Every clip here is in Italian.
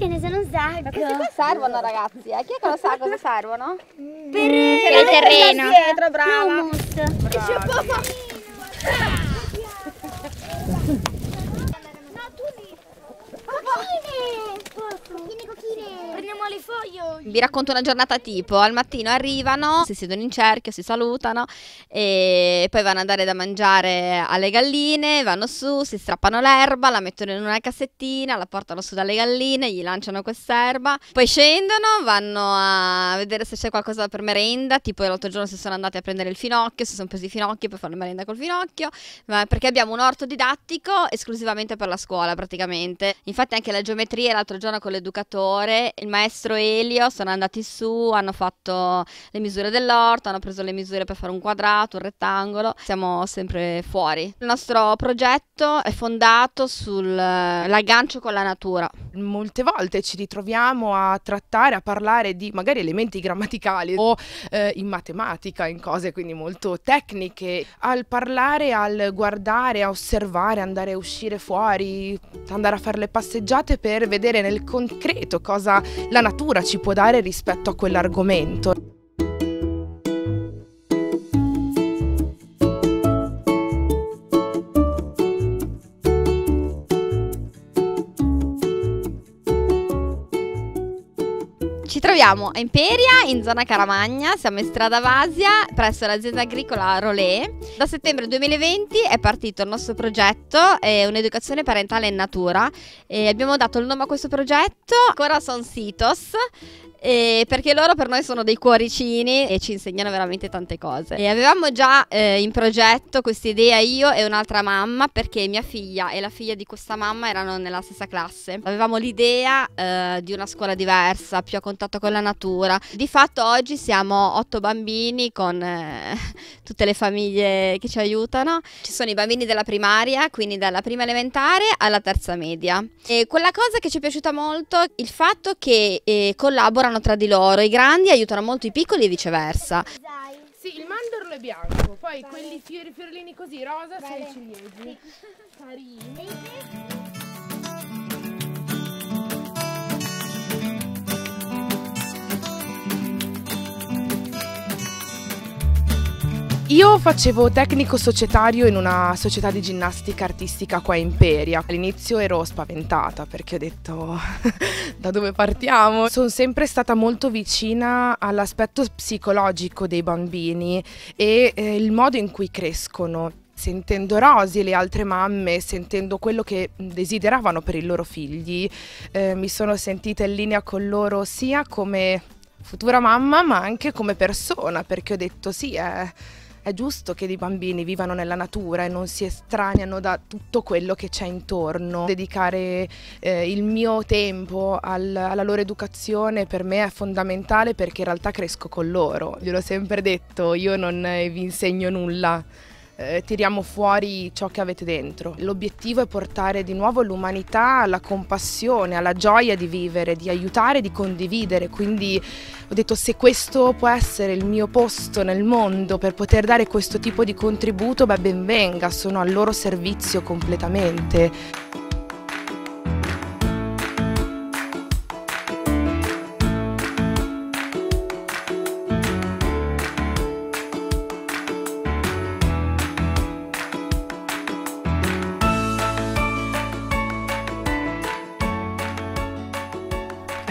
ce ne sono un sacco. Ma questi qua servono ragazzi, eh? Chi è che lo sa cosa servono? Per, per il terreno. Dietro, brava. Brava. Vi racconto una giornata tipo, al mattino arrivano, si siedono in cerchio, si salutano e poi vanno a dare da mangiare alle galline, vanno su, si strappano l'erba, la mettono in una cassettina, la portano su dalle galline, gli lanciano quest'erba, poi scendono, vanno a vedere se c'è qualcosa per merenda, tipo l'altro giorno si sono andati a prendere il finocchio, si sono presi i finocchi per fare merenda col finocchio, perché abbiamo un orto didattico esclusivamente per la scuola praticamente. Infatti anche la geometria l'altro giorno con l'educatore, il maestro Elio sono andati su, hanno fatto le misure dell'orto, hanno preso le misure per fare un quadrato, un rettangolo, siamo sempre fuori. Il nostro progetto è fondato sull'aggancio con la natura. Molte volte ci ritroviamo a trattare, a parlare di magari elementi grammaticali o eh, in matematica, in cose quindi molto tecniche, al parlare, al guardare, a osservare, andare a uscire fuori, andare a fare le passeggiate per vedere nel concreto cosa la natura ci può dare rispetto a quell'argomento. Troviamo a Imperia, in zona Caramagna, siamo in strada Vasia, presso l'azienda agricola Rolè. Da settembre 2020 è partito il nostro progetto, è un'educazione parentale in natura. E abbiamo dato il nome a questo progetto, Corazon Citos, eh, perché loro per noi sono dei cuoricini e ci insegnano veramente tante cose. E avevamo già eh, in progetto questa idea io e un'altra mamma perché mia figlia e la figlia di questa mamma erano nella stessa classe. Avevamo l'idea eh, di una scuola diversa, più a contatto con la natura. Di fatto oggi siamo otto bambini con eh, tutte le famiglie che ci aiutano. Ci sono i bambini della primaria, quindi dalla prima elementare alla terza media. E quella cosa che ci è piaciuta molto, il fatto che eh, collaborano tra di loro, i grandi aiutano molto i piccoli e viceversa. Sì, il mandorlo è bianco, poi quelli fiori fiorellini così rosa sono i ciliegi. Carini. Io facevo tecnico societario in una società di ginnastica artistica qua a Imperia. All'inizio ero spaventata perché ho detto da dove partiamo? Sono sempre stata molto vicina all'aspetto psicologico dei bambini e eh, il modo in cui crescono sentendo Rosy e le altre mamme, sentendo quello che desideravano per i loro figli, eh, mi sono sentita in linea con loro sia come futura mamma ma anche come persona perché ho detto sì, è è giusto che i bambini vivano nella natura e non si estraniano da tutto quello che c'è intorno. Dedicare eh, il mio tempo al, alla loro educazione per me è fondamentale perché in realtà cresco con loro. Gliel'ho sempre detto, io non vi insegno nulla eh, tiriamo fuori ciò che avete dentro. L'obiettivo è portare di nuovo l'umanità alla compassione, alla gioia di vivere, di aiutare, di condividere. Quindi ho detto se questo può essere il mio posto nel mondo per poter dare questo tipo di contributo, beh ben venga, sono al loro servizio completamente.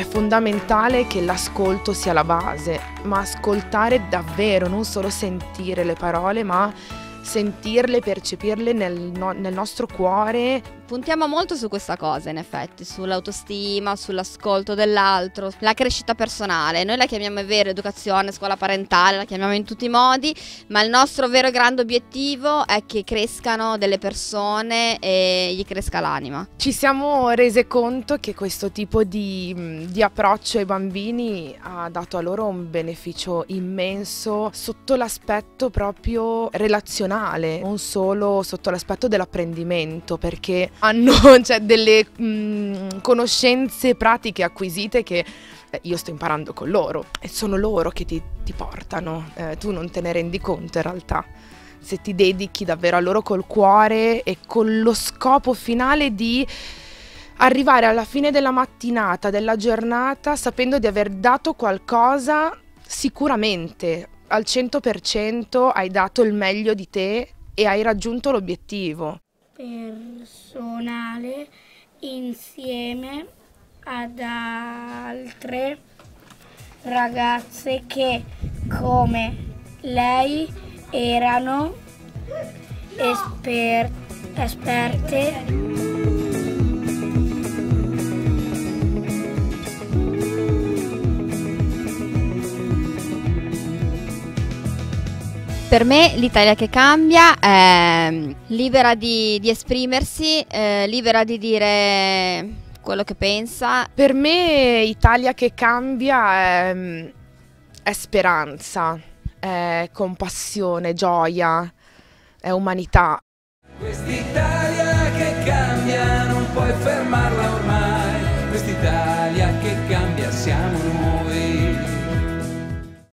Fondamentale che l'ascolto sia la base, ma ascoltare davvero, non solo sentire le parole, ma sentirle, percepirle nel, no, nel nostro cuore puntiamo molto su questa cosa in effetti, sull'autostima, sull'ascolto dell'altro, la crescita personale. Noi la chiamiamo è vero educazione, scuola parentale, la chiamiamo in tutti i modi, ma il nostro vero e grande obiettivo è che crescano delle persone e gli cresca l'anima. Ci siamo rese conto che questo tipo di, di approccio ai bambini ha dato a loro un beneficio immenso sotto l'aspetto proprio relazionale, non solo sotto l'aspetto dell'apprendimento, perché hanno cioè, delle mh, conoscenze pratiche acquisite che eh, io sto imparando con loro. E sono loro che ti, ti portano, eh, tu non te ne rendi conto in realtà. Se ti dedichi davvero a loro col cuore e con lo scopo finale di arrivare alla fine della mattinata, della giornata, sapendo di aver dato qualcosa sicuramente al 100% hai dato il meglio di te e hai raggiunto l'obiettivo. Personale insieme ad altre ragazze che come lei erano esper- esperte Per me l'Italia che cambia è mm, libera di, di esprimersi, eh, libera di dire quello che pensa. Per me Italia che cambia è, mm, è speranza, è compassione, gioia, è umanità. Quest'Italia che cambia non puoi fermarla ormai, quest'Italia